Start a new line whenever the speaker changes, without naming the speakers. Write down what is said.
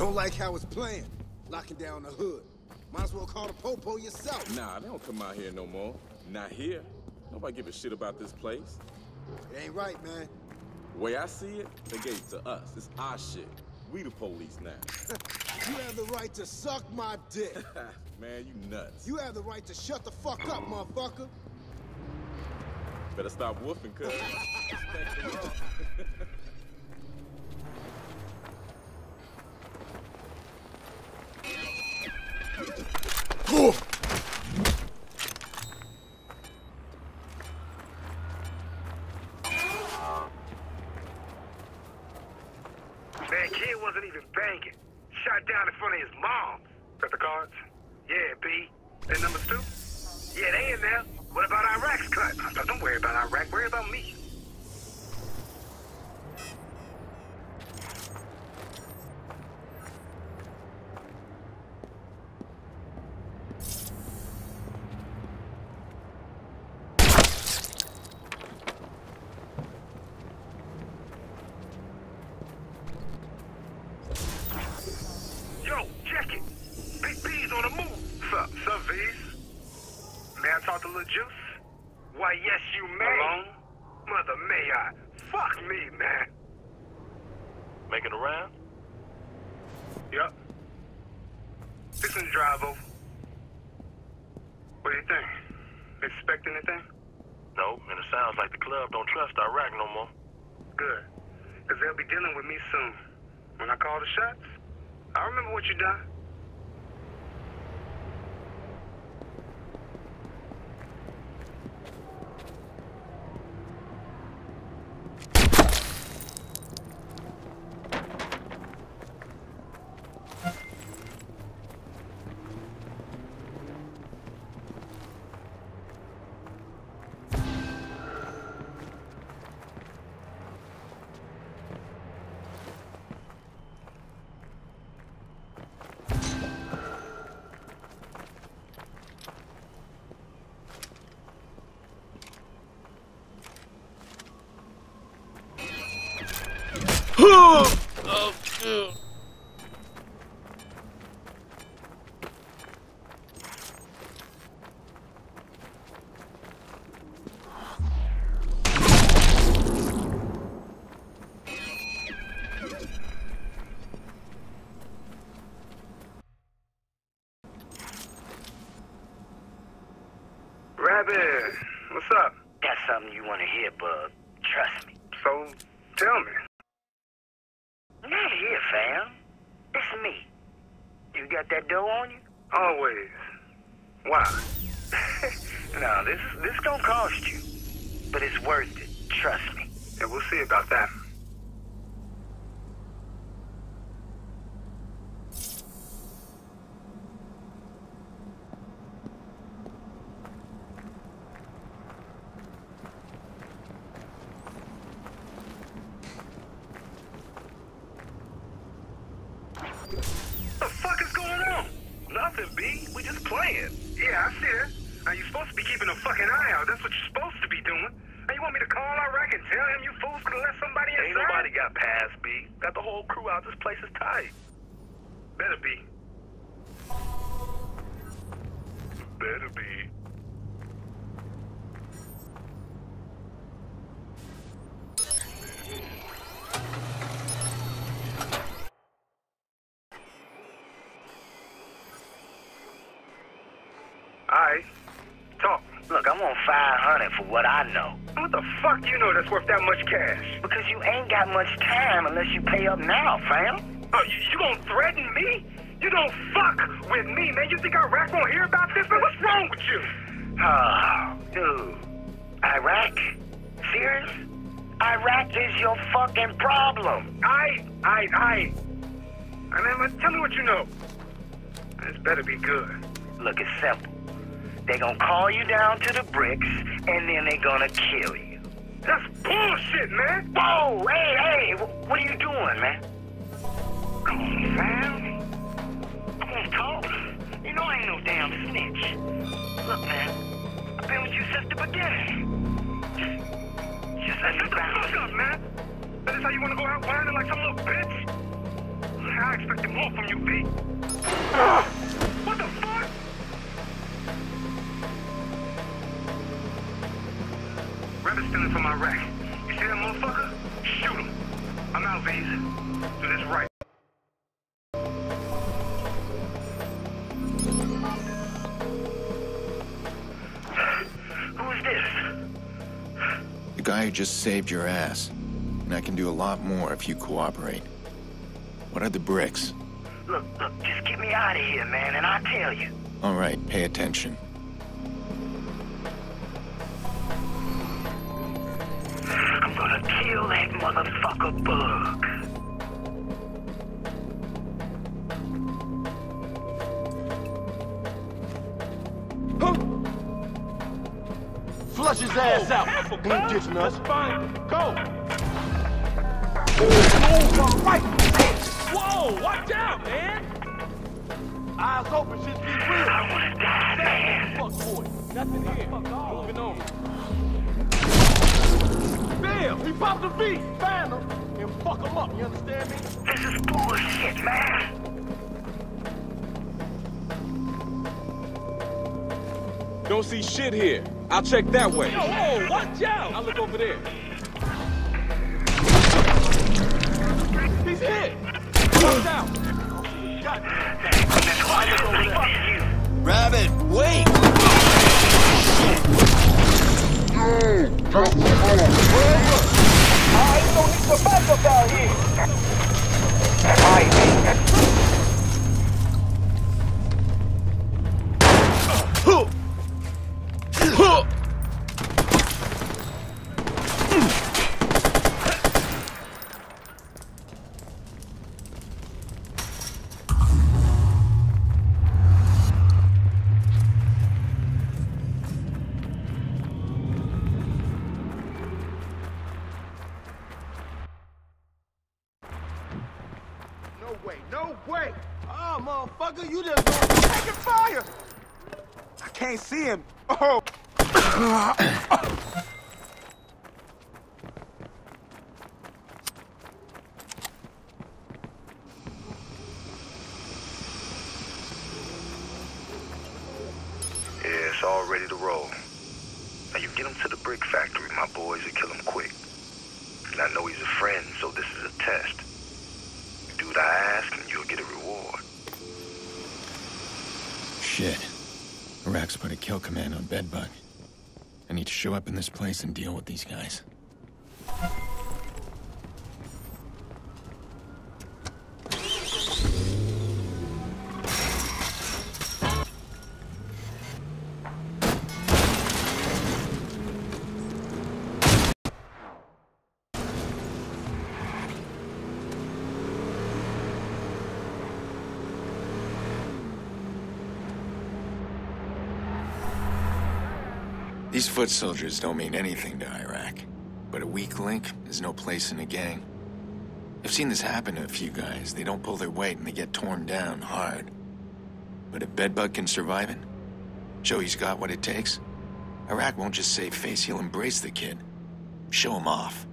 Don't like how it's playing. Locking down the hood. Might as well call the popo yourself.
Nah, they don't come out here no more. Not here. Nobody give a shit about this place.
It ain't right, man.
The way I see it, they gave it to us. It's our shit. We the police now.
You have the right to suck my dick.
Man, you nuts.
You have the right to shut the fuck up, motherfucker.
Better stop woofing, cuz.
Man, kid wasn't even banging. Shot down in front of his mom. Got the cards? Yeah, B. And numbers two? Yeah, they in there. What about Iraq's cut? Don't worry about Iraq. Worry about me. Yo, check it. Big B's on the move. Sup, sup, V's? May I talk to Lil Juice? Why, yes, you may. Alone? Mother, may I? Fuck me, man.
Making a round?
Yup. Fixing to drive over. What do you think? Expect anything?
No, and it sounds like the club don't trust Iraq no more.
Good. Because they'll be dealing with me soon. When I call the shots, I remember what you done. What's up?
Got something you want to hear, bub. Trust me.
So, tell me.
Not here, fam. It's me. You got that dough on you?
Always. Why?
no, this this gonna cost you, but it's worth it. Trust me.
Yeah, we'll see about that. What the fuck is going on?
Nothing, B. We just playing.
Yeah, I see that. Now, you're supposed to be keeping a fucking eye out. That's what you're supposed to be doing. Now, you want me to call Iraq and tell him you fools gonna let somebody inside?
Ain't nobody got past, B. Got the whole crew out. This place is tight.
Better be.
Better be.
Alright. Talk.
Look, I want 500 for what I know.
What the fuck do you know that's worth that much cash?
Because you ain't got much time unless you pay up now, fam.
Oh, you, you gonna threaten me? You don't fuck with me, man. You think Iraq gonna hear about this? Man, what's wrong with you?
Oh, dude. Iraq? Serious? Iraq is your fucking problem.
I, I, I. I mean, tell me what you know. This better be good.
Look, it's simple. They gonna call you down to the bricks, and then they're gonna kill you.
That's bullshit, man.
Whoa, hey, hey, what are you doing, man? Come on, fam. Want to talk. You know I ain't no damn snitch. Look, man, I've been with you since the beginning. Just let me
Shut the fuck up, man. That is how you wanna go out whining like some little bitch? I expected more from you, B. From my rack. You see that motherfucker? Shoot him. I'm out, V's. Do this right.
Who is this?
The guy who just saved your ass. And I can do a lot more if you cooperate. What are the bricks?
Look, look, just get me out of here, man, and I'll tell you.
All right, pay attention.
Kill that motherfucker bug.
Flush his ass oh. out. He ain't ditching us.
Fine. Go.
right.
Whoa, watch out, man.
Eyes open, shit be real.
I wanna die, man.
Fuck boy.
Nothing here. Moving on.
Damn, he popped a beat. Find him and fuck him up. You understand me?
This is bullshit, man.
Don't see shit here. I'll check that way. Yo, whoa, watch out. I'll look over there.
He's hit. Watch out.
That's why I don't think.
Rabbit, wait!
No no way. Oh, motherfucker, you just taking fire.
I can't see him. Oh.
Yeah, it's all ready to roll. Now you get him to the brick factory, my boys and kill him quick. And I know he's a friend, so this is a test. You do what I ask get a reward.
Shit. Iraq's put a kill command on Bedbug. I need to show up in this place and deal with these guys. These foot soldiers don't mean anything to Iraq, but a weak link is no place in a gang. I've seen this happen to a few guys. They don't pull their weight and they get torn down hard. But if Bedbug can survive it, show he's got what it takes, Iraq won't just save face, he'll embrace the kid. Show him off.